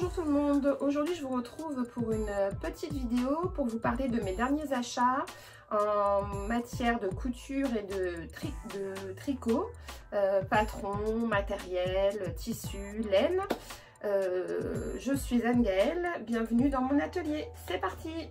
Bonjour tout le monde, aujourd'hui je vous retrouve pour une petite vidéo pour vous parler de mes derniers achats en matière de couture et de, tricot, euh, patron, matériel, tissu, laine. Euh, je suis Anne-Gaëlle, bienvenue dans mon atelier, c'est parti!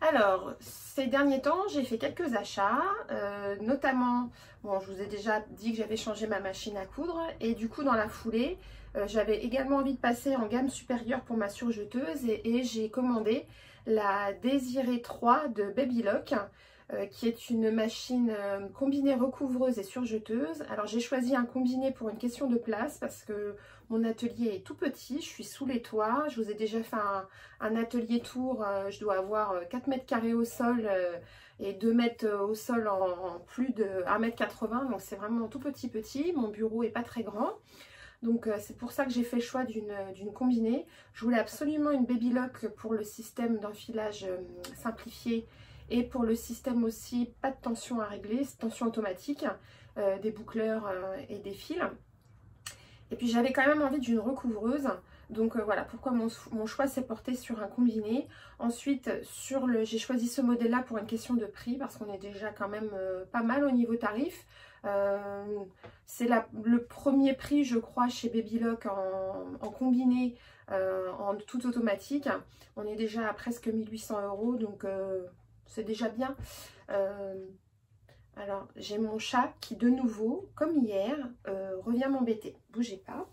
Alors, ces derniers temps, j'ai fait quelques achats, euh, notamment, bon, je vous ai déjà dit que j'avais changé ma machine à coudre, et du coup, dans la foulée, euh, j'avais également envie de passer en gamme supérieure pour ma surjeteuse, et, j'ai commandé la Désirée 3 de Babylock, euh, qui est une machine combinée recouvreuse et surjeteuse. Alors, j'ai choisi un combiné pour une question de place, parce que mon atelier est tout petit, je suis sous les toits. Je vous ai déjà fait un, atelier tour, euh, je dois avoir 4 euh, mètres carrés au sol euh, et 2 mètres au sol en, plus de 1 mètre 80. Donc c'est vraiment tout petit petit, mon bureau est pas très grand. Donc c'est pour ça que j'ai fait le choix d'une combinée. Je voulais absolument une Baby Lock pour le système d'enfilage simplifié et pour le système aussi pas de tension à régler, tension automatique, des boucleurs et des fils. Et puis j'avais quand même envie d'une recouvreuse. Donc euh, voilà pourquoi mon, choix s'est porté sur un combiné. Ensuite, sur le, j'ai choisi ce modèle-là pour une question de prix parce qu'on est déjà quand même euh, pas mal au niveau tarif. Euh, c'est le premier prix, je crois, chez Babylock en, en combiné, en tout automatique. On est déjà à presque 1800 euros, donc c'est déjà bien. Alors, j'ai mon chat qui, de nouveau, comme hier, euh, revient m'embêter. Bougez pas.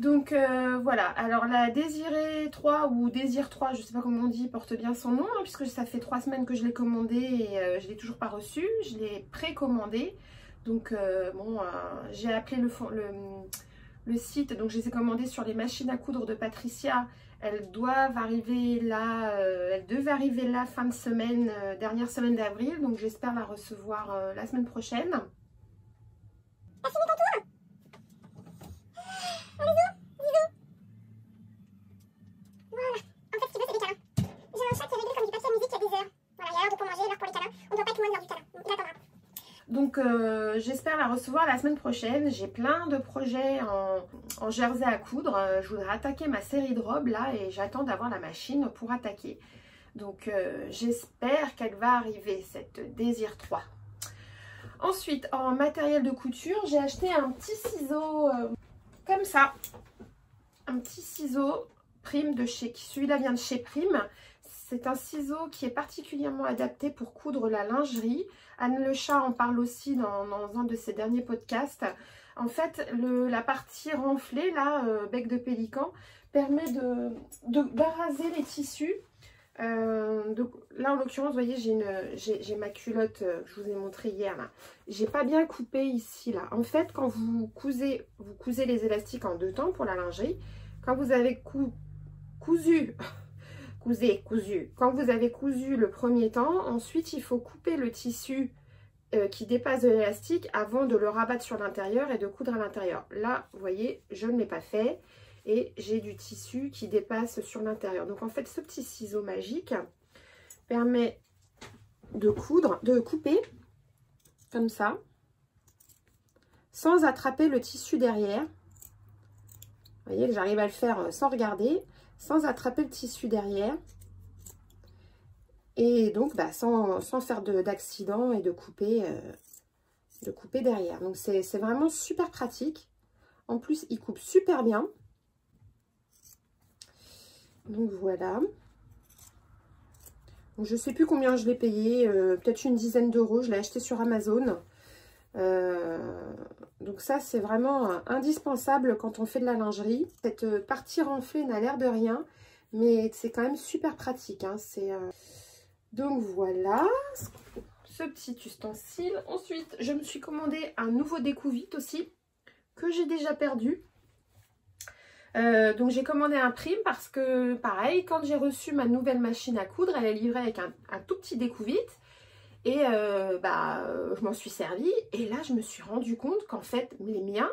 Donc euh, voilà, alors la Désirée 3 ou Désir 3, je sais pas comment on dit, porte bien son nom, hein, puisque ça fait trois semaines que je l'ai commandé et euh, je l'ai toujours pas reçu. Je l'ai précommandé. Donc bon, j'ai appelé le, le, le, site, donc je les ai commandés sur les machines à coudre de Patricia elles doivent arriver là, euh, elles devaient arriver là fin de semaine, euh, dernière semaine d'avril. Donc j'espère la recevoir euh, la semaine prochaine. T'as fini ton tour Bisous, bisous. Voilà. En fait, ce qu'il veut, c'est des câlins. J'ai un chat qui est réglé comme du papier à musique il y a des heures. Voilà, il y a l'heure de pour manger, l'heure pour les câlins. On ne doit pas être loin de l'heure du câlin. Il attendra. Euh, j'espère la recevoir la semaine prochaine. J'ai plein de projets en, jersey à coudre. Euh, je voudrais attaquer ma série de robes là et j'attends d'avoir la machine pour attaquer. Donc euh, j'espère qu'elle va arriver cette Désir 3. Ensuite en matériel de couture j'ai acheté un petit ciseau comme ça. Un petit ciseau Prime de chez... Celui-là vient de chez Prime. C'est un ciseau qui est particulièrement adapté pour coudre la lingerie. Anne Le Chat en parle aussi dans, un de ses derniers podcasts. En fait, la partie renflée, là, euh, bec de pélican, permet de d'araser les tissus. Euh, là, en l'occurrence, vous voyez, j'ai ma culotte, euh, que je vous ai montré hier. J'ai pas bien coupé ici, là. En fait, quand vous cousez, vous cousez les élastiques en deux temps pour la lingerie. Quand vous avez cousu cousu, cousu. Quand vous avez cousu le premier temps, ensuite il faut couper le tissu euh, qui dépasse de l'élastique avant de le rabattre sur l'intérieur et de coudre à l'intérieur. Là, vous voyez, je ne l'ai pas fait et j'ai du tissu qui dépasse sur l'intérieur. Donc en fait, ce petit ciseau magique permet de coudre, de couper comme ça, sans attraper le tissu derrière. Vous voyez que j'arrive à le faire sans regarder sans attraper le tissu derrière. Et donc, bah, sans, faire d'accident et de couper, euh, de couper derrière. Donc, c'est vraiment super pratique. En plus, il coupe super bien. Donc, voilà. je ne sais plus combien je l'ai payé. Euh, peut-être une dizaine d'euros. Je l'ai acheté sur Amazon. Euh, donc ça, c'est vraiment indispensable quand on fait de la lingerie. Cette euh, partie renflée n'a l'air de rien, mais c'est quand même super pratique. Hein. Euh, donc voilà, ce petit ustensile. Ensuite, je me suis commandé un nouveau découvite aussi, que j'ai déjà perdu. donc j'ai commandé un prime parce que pareil, quand j'ai reçu ma nouvelle machine à coudre, elle est livrée avec un tout petit découvite. Et euh, bah, je m'en suis servi. Et là, je me suis rendu compte qu'en fait, les miens,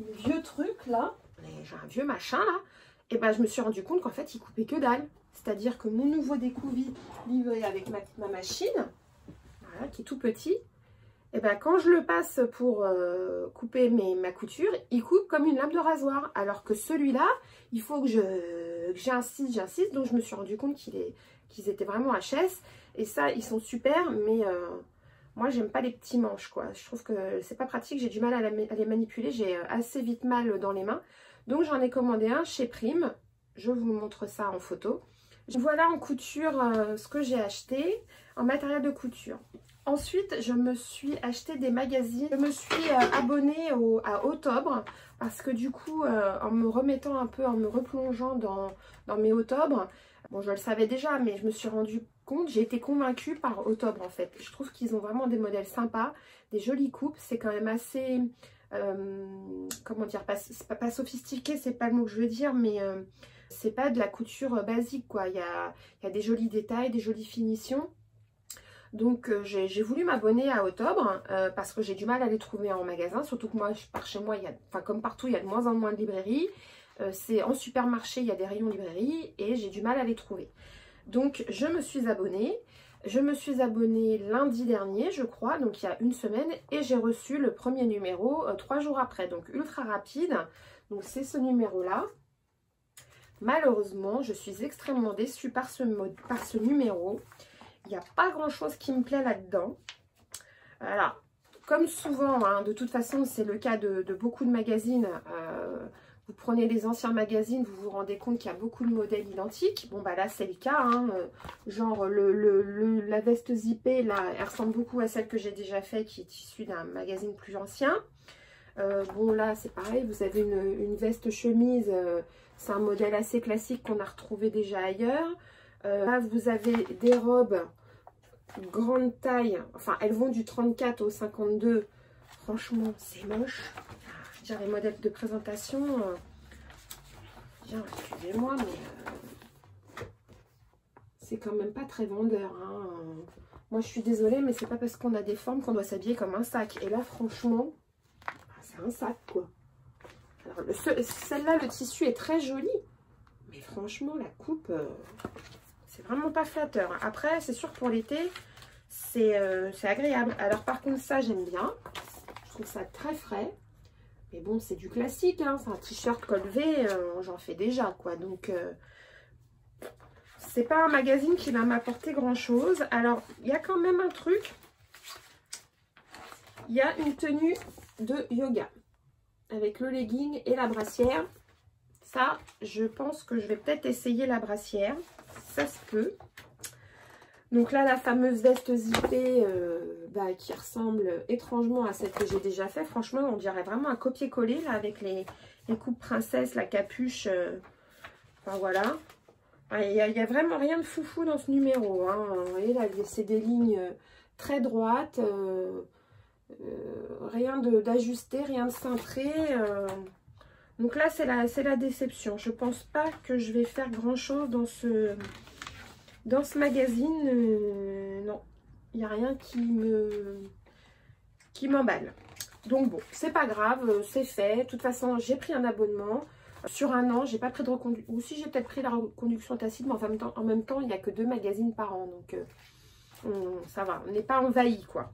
les vieux trucs là, j'ai un vieux machin là, et bah, je me suis rendu compte qu'en fait, ils coupaient que dalle. C'est-à-dire que mon nouveau découvis livré avec ma, machine, qui est tout petit, et ben quand je le passe pour euh, couper ma couture, il coupe comme une lame de rasoir. Alors que celui-là, il faut que j'insiste, j'insiste. Donc je me suis rendu compte qu'ils étaient vraiment HS. Et ça, ils sont super, mais euh, moi, j'aime pas les petits manches, quoi. Je trouve que c'est pas pratique, j'ai du mal à, les manipuler. J'ai euh, assez vite mal dans les mains. Donc j'en ai commandé un chez Prime. Je vous montre ça en photo. Voilà en couture euh, ce que j'ai acheté en matériel de couture. Ensuite, je me suis acheté des magazines. Je me suis abonnée à Octobre parce que du coup, en me remettant un peu, en me replongeant dans, mes Octobre, bon, je le savais déjà, mais je me suis rendu compte, j'ai été convaincue par Octobre en fait. Je trouve qu'ils ont vraiment des modèles sympas, des jolies coupes. C'est quand même assez, comment dire, pas, sophistiqué, c'est pas le mot que je veux dire, mais c'est pas de la couture basique quoi. Il y a, des jolis détails, des jolies finitions. Donc euh, j'ai voulu m'abonner à Octobre euh, parce que j'ai du mal à les trouver en magasin. Surtout que moi, par chez moi, y a, comme partout, il y a de moins en moins de librairies. Euh, c'est en supermarché, il y a des rayons librairie et j'ai du mal à les trouver. Donc je me suis abonnée. Je me suis abonnée lundi dernier, je crois, donc il y a une semaine, et j'ai reçu le premier numéro trois jours après, donc ultra rapide. Donc c'est ce numéro-là. Malheureusement, je suis extrêmement déçue par ce, numéro. Il n'y a pas grand chose qui me plaît là-dedans. Voilà. Comme souvent, hein, de toute façon, c'est le cas de, beaucoup de magazines. Euh, vous prenez les anciens magazines, vous vous rendez compte qu'il y a beaucoup de modèles identiques. Bon, bah là, c'est le cas. Hein, euh, genre, le, la veste zippée, là, elle ressemble beaucoup à celle que j'ai déjà faite, qui est issue d'un magazine plus ancien. Euh, bon, là, c'est pareil. Vous avez une, veste chemise c'est un modèle assez classique qu'on a retrouvé déjà ailleurs. Euh, là, vous avez des robes grande taille. Enfin, elles vont du 34 au 52. Franchement, c'est moche. Je les modèles de présentation. Euh, excusez-moi, mais euh, c'est quand même pas très vendeur. Hein. Moi, je suis désolée, mais c'est pas parce qu'on a des formes qu'on doit s'habiller comme un sac. Et là, franchement, c'est un sac, quoi. Celle-là, le tissu est très joli. Mais franchement, la coupe, euh, c'est vraiment pas flatteur. Après, c'est sûr pour l'été, c'est agréable. Alors par contre, ça, j'aime bien. Je trouve ça très frais. Mais bon, c'est du classique. Hein. C'est un t-shirt col V. Euh, j'en fais déjà, quoi. Donc, c'est pas un magazine qui va m'apporter grand-chose. Alors, il y a quand même un truc. Il y a une tenue de yoga avec le legging et la brassière. Ça, je pense que je vais peut-être essayer la brassière. Ça se peut. Donc là, la fameuse veste zippée euh, bah, qui ressemble étrangement à celle que j'ai déjà fait. Franchement, on dirait vraiment un copier-coller avec les, coupes princesse, la capuche. Euh, enfin voilà. Ah, il n'y a, vraiment rien de foufou dans ce numéro. Hein. Vous voyez là, c'est des lignes très droites. Euh, euh, rien d'ajuster, rien de cintré. Euh. Donc là, c'est la, déception. Je pense pas que je vais faire grand-chose dans ce, dans ce magazine. Euh, non, il n'y a rien qui me qui m'emballe. Donc bon, c'est pas grave, c'est fait. De toute façon, j'ai pris un abonnement. Sur un an, j'ai pas pris de reconduction. Ou si j'ai peut-être pris la reconduction tacite, mais en même temps, il n'y a que deux magazines par an. Donc ça va, on n'est pas envahi quoi.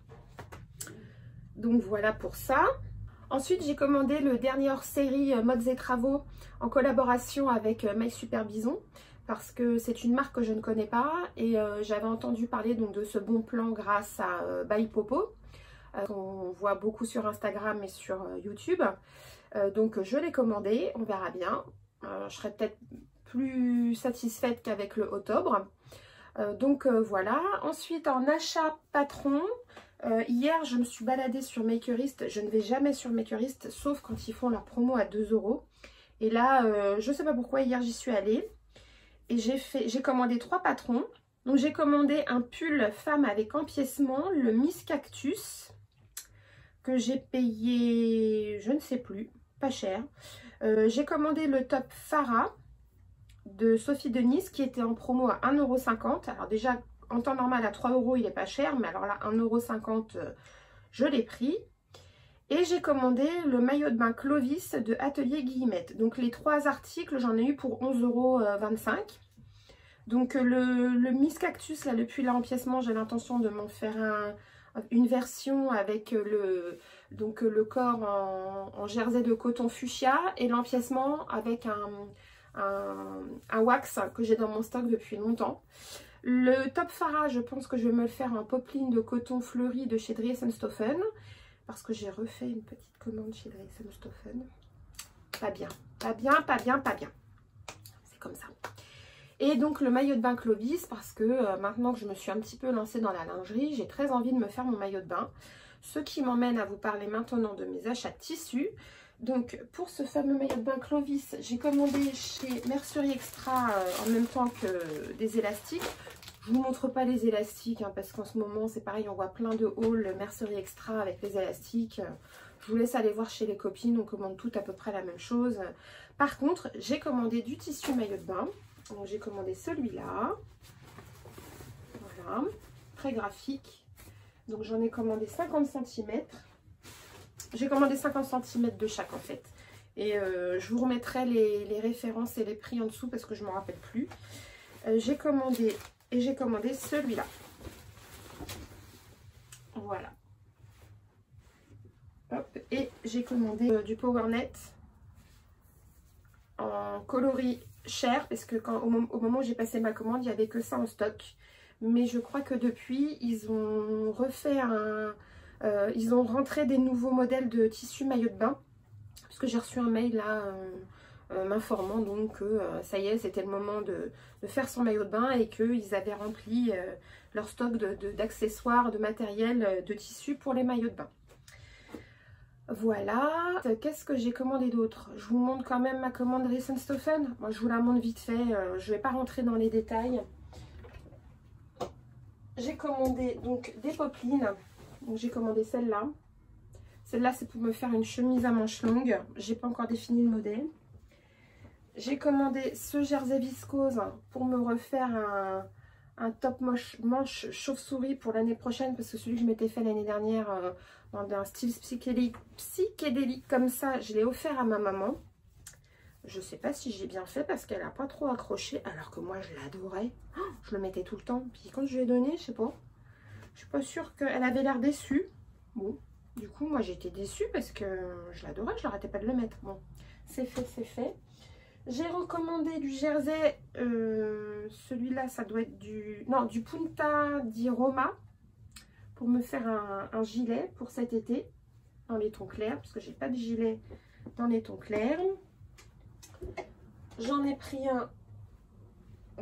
Donc voilà pour ça. Ensuite, j'ai commandé le dernier hors-série euh, Modes et Travaux en collaboration avec euh, My Super Bison parce que c'est une marque que je ne connais pas et euh, j'avais entendu parler donc de ce bon plan grâce à euh, Popo qu'on voit beaucoup sur Instagram et sur YouTube. donc je l'ai commandé, on verra bien. je serai peut-être plus satisfaite qu'avec le octobre. donc voilà. Ensuite en achat patron, euh, hier, je me suis baladée sur Makerist. Je ne vais jamais sur Makerist, sauf quand ils font leur promo à 2 euros. Et là, euh, je ne sais pas pourquoi, hier, j'y suis allée. Et j'ai commandé trois patrons. Donc, j'ai commandé un pull femme avec empiècement, le Miss Cactus, que j'ai payé, je ne sais plus, pas cher. Euh, j'ai commandé le top Farah de Sophie Denis, qui était en promo à 1,50€. Alors déjà, en temps normal, à 3 euros, il n'est pas cher. Mais alors là, 1,50€, euh, je l'ai pris. Et j'ai commandé le maillot de bain Clovis de Atelier Guillemette. Donc les trois articles, j'en ai eu pour 11,25€. Donc le, le Miss Cactus, là, depuis l'empiècement, j'ai l'intention de m'en faire un, une version avec le, donc, le corps en, jersey de coton fuchsia et l'empiècement avec un, un, wax que j'ai dans mon stock depuis longtemps. Le top Farah, je pense que je vais me le faire en popeline de coton fleuri de chez Dries Stoffen parce que j'ai refait une petite commande chez Dries Stoffen. Pas bien, pas bien, pas bien, pas bien. C'est comme ça. Et donc le maillot de bain Clovis parce que euh, maintenant que je me suis un petit peu lancée dans la lingerie, j'ai très envie de me faire mon maillot de bain. Ce qui m'emmène à vous parler maintenant de mes achats tissus. Donc pour ce fameux maillot de bain Clovis, j'ai commandé chez Mercerie Extra euh, en même temps que des élastiques. Je ne vous montre pas les élastiques hein, parce qu'en ce moment c'est pareil, on voit plein de hauls Mercerie Extra avec les élastiques. Je vous laisse aller voir chez les copines, on commande toutes à peu près la même chose. Par contre, j'ai commandé du tissu maillot de bain. Donc j'ai commandé celui-là. Voilà, très graphique. Donc j'en ai commandé 50 cm. J'ai commandé 50 cm de chaque en fait. Et euh, je vous remettrai les, références et les prix en dessous parce que je ne m'en rappelle plus. Euh, j'ai commandé et j'ai commandé celui-là. Voilà. Et j'ai commandé euh, du PowerNet en coloris cher parce que quand, au, moment où j'ai passé ma commande, il n'y avait que ça en stock. Mais je crois que depuis, ils ont refait un... Euh, ils ont rentré des nouveaux modèles de tissu maillot de bain. Parce que j'ai reçu un mail là euh, m'informant donc que ça y est, c'était le moment de, faire son maillot de bain et qu'ils avaient rempli leur stock d'accessoires, de, de matériel, de tissu pour les maillots de bain. Voilà. Qu'est-ce que j'ai commandé d'autre? Je vous montre quand même ma commande Riesenstoffen. Moi, je vous la montre vite fait. Euh, je ne vais pas rentrer dans les détails. J'ai commandé donc des poplines. J'ai commandé celle-là. Celle-là, c'est pour me faire une chemise à manches longues. J'ai pas encore défini le modèle. J'ai commandé ce jersey viscose pour me refaire un, un top manche chauve-souris pour l'année prochaine parce que celui que je m'étais fait l'année dernière euh, dans un style psychédélique, comme ça, je l'ai offert à ma maman. Je sais pas si j'ai bien fait parce qu'elle a pas trop accroché alors que moi je l'adorais. Oh, je le mettais tout le temps. Puis quand je lui ai donné, je sais pas, je suis pas sûre qu'elle avait l'air déçue. Bon, du coup moi j'étais déçue parce que je l'adorais, je n'arrêtais pas de le mettre. Bon, c'est fait, c'est fait. J'ai recommandé du jersey, euh, celui-là, ça doit être du, non, du Punta di Roma pour me faire un, gilet pour cet été dans les tons clairs, parce que j'ai pas de gilet dans les tons clairs. J'en ai pris un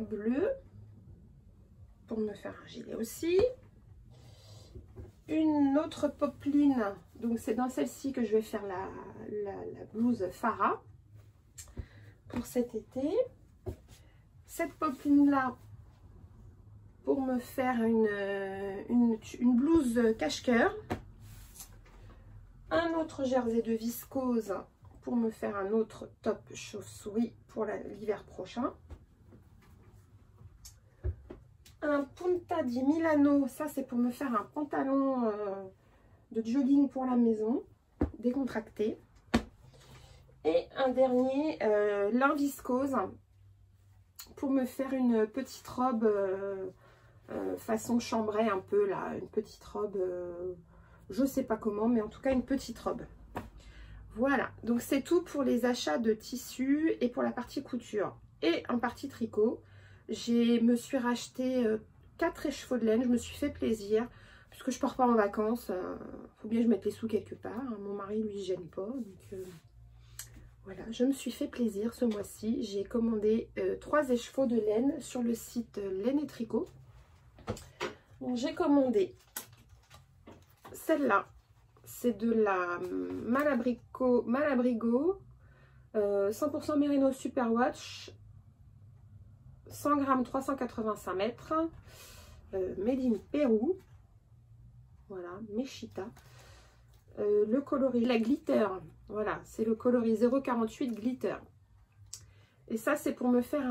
bleu pour me faire un gilet aussi. Une autre popeline, donc c'est dans celle-ci que je vais faire la, la blouse Farah pour cet été. Cette popeline-là, pour me faire une, une, blouse cache-cœur. Un autre jersey de viscose pour me faire un autre top chauve-souris pour l'hiver prochain. Un Punta di Milano, ça c'est pour me faire un pantalon euh, de jogging pour la maison, décontracté. Et un dernier, euh, lin viscose, pour me faire une petite robe euh, euh, façon chambray un peu là, une petite robe, je sais pas comment, mais en tout cas une petite robe. Voilà, donc c'est tout pour les achats de tissus et pour la partie couture. Et en partie tricot, je me suis racheté 4 écheveaux de laine, je me suis fait plaisir, puisque je pars pas en vacances, faut bien que je mette les sous quelque part, hein. mon mari lui gêne pas, donc voilà, je me suis fait plaisir ce mois-ci. J'ai commandé euh, trois écheveaux de laine sur le site euh, Laine et Tricot. J'ai commandé celle-là. C'est de la Malabrigo, Malabrigo 100% Merino Superwatch. 100 grammes, 385 mètres. Euh, made in Pérou. Voilà, Meshita. Euh, le coloris, la glitter. Voilà, c'est le coloris 048 glitter. Et ça, c'est pour me faire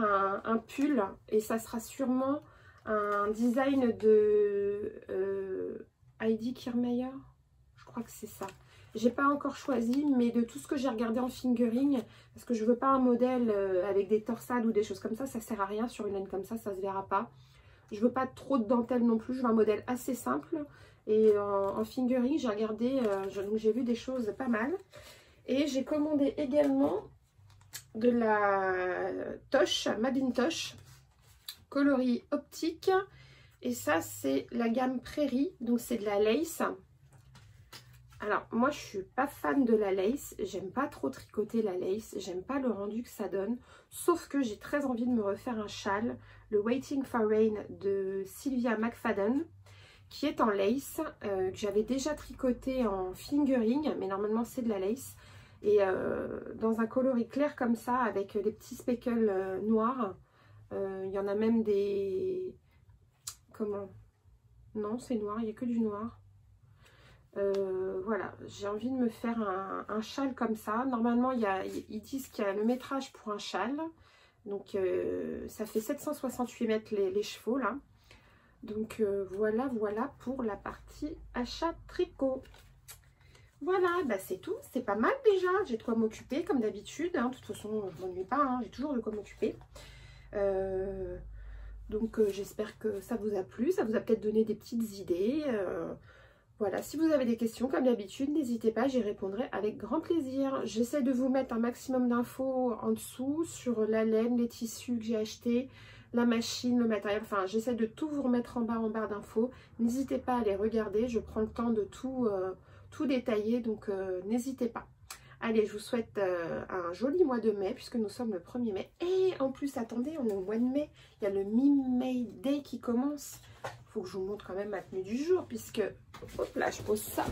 un, pull. Et ça sera sûrement un design de euh, Heidi Kiermeier. Je crois que c'est ça. J'ai pas encore choisi, mais de tout ce que j'ai regardé en fingering, parce que je veux pas un modèle euh, avec des torsades ou des choses comme ça, ça sert à rien sur une laine comme ça, ça se verra pas. Je veux pas trop de dentelle non plus, je veux un modèle assez simple. Et en, fingering, j'ai regardé, euh, j'ai vu des choses pas mal. Et j'ai commandé également de la Toche, Madintosh, coloris optique. Et ça, c'est la gamme Prairie, donc c'est de la lace. Alors, moi, je suis pas fan de la lace. J'aime pas trop tricoter la lace. J'aime pas le rendu que ça donne. Sauf que j'ai très envie de me refaire un châle. Le Waiting for Rain de Sylvia McFadden. Qui est en lace. Euh, que j'avais déjà tricoté en fingering. Mais normalement, c'est de la lace. Et euh, dans un coloris clair comme ça, avec des petits speckles euh, noirs. Il y en a même des... Comment? Non, c'est noir. Il n'y a que du noir. Euh, voilà, j'ai envie de me faire un, châle comme ça. Normalement, y a, ils disent qu'il y a le métrage pour un châle. Donc, euh, ça fait 768 mètres les, chevaux, là. Donc, euh, voilà, voilà pour la partie achat tricot. Voilà, bah c'est tout. C'est pas mal déjà. J'ai de quoi m'occuper, comme d'habitude. Hein. De toute façon, je m'ennuie pas. Hein. J'ai toujours de quoi m'occuper. donc, j'espère que ça vous a plu. Ça vous a peut-être donné des petites idées. Voilà, si vous avez des questions, comme d'habitude, n'hésitez pas, j'y répondrai avec grand plaisir. J'essaie de vous mettre un maximum d'infos en dessous sur la laine, les tissus que j'ai achetés, la machine, le matériel. Enfin, j'essaie de tout vous remettre en bas, en barre d'infos. N'hésitez pas à les regarder, je prends le temps de tout, euh, tout détailler, donc euh, n'hésitez pas. Allez, je vous souhaite euh, un joli mois de mai, puisque nous sommes le 1er mai. Et en plus, attendez, on est au mois de mai, il y a le Mi-May Day qui commence faut que je vous montre quand même ma tenue du jour, puisque, hop là, je pose ça.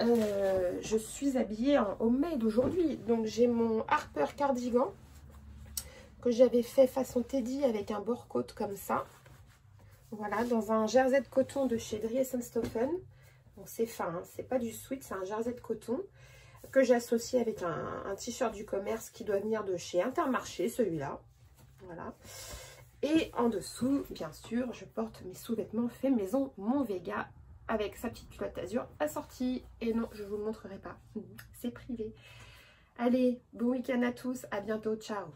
Euh, je suis habillée en homemade aujourd'hui. Donc, j'ai mon Harper cardigan que j'avais fait façon Teddy avec un bord côte comme ça. Voilà, dans un jersey de coton de chez Dries Stoffen. C'est fin, c'est pas du sweat, c'est un jersey de coton que j'ai associé avec un, un t-shirt du commerce qui doit venir de chez Intermarché, celui-là. Voilà. Et en dessous, bien sûr, je porte mes sous-vêtements fait maison mon Vega avec sa petite culotte azur assortie. Et non, je ne vous le montrerai pas, c'est privé. Allez, bon week-end à tous, à bientôt, ciao